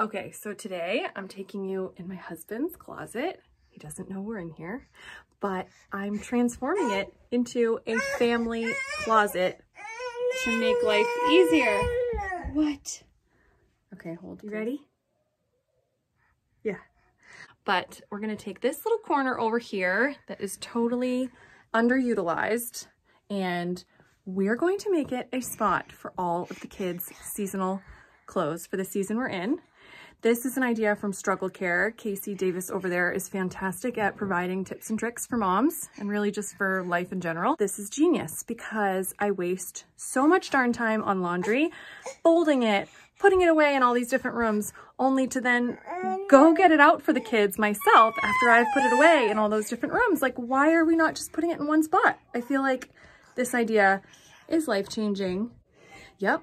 Okay, so today I'm taking you in my husband's closet. He doesn't know we're in here, but I'm transforming it into a family closet to make life easier. What? Okay, hold. You ready? Yeah. But we're gonna take this little corner over here that is totally underutilized and we're going to make it a spot for all of the kids' seasonal clothes for the season we're in. This is an idea from Struggle Care. KC Davis over there is fantastic at providing tips and tricks for moms and really just for life in general. This is genius because I waste so much darn time on laundry, folding it, putting it away in all these different rooms, only to then go get it out for the kids myself after I've put it away in all those different rooms. Like, why are we not just putting it in one spot? I feel like this idea is life-changing. Yep,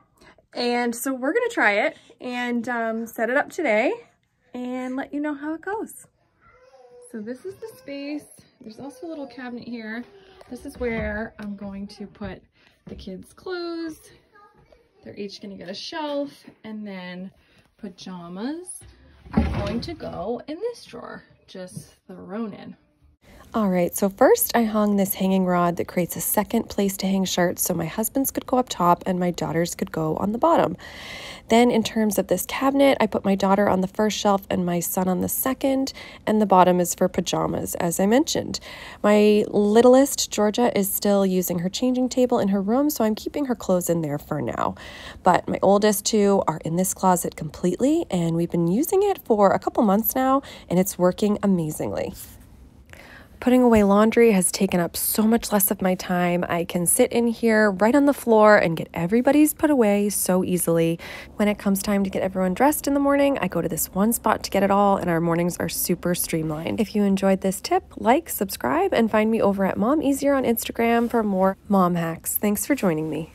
and so we're gonna try it and um, set it up today and let you know how it goes. So this is the space. There's also a little cabinet here. This is where I'm going to put the kids' clothes. They're each gonna get a shelf and then pajamas are going to go in this drawer, just thrown in. All right, so first I hung this hanging rod that creates a second place to hang shirts so my husband's could go up top and my daughter's could go on the bottom. Then in terms of this cabinet, I put my daughter on the first shelf and my son on the second, and the bottom is for pajamas, as I mentioned. My littlest, Georgia, is still using her changing table in her room, so I'm keeping her clothes in there for now. But my oldest two are in this closet completely, and we've been using it for a couple months now, and it's working amazingly. Putting away laundry has taken up so much less of my time. I can sit in here right on the floor and get everybody's put away so easily. When it comes time to get everyone dressed in the morning, I go to this one spot to get it all, and our mornings are super streamlined. If you enjoyed this tip, like, subscribe, and find me over at Mom Easier on Instagram for more mom hacks. Thanks for joining me.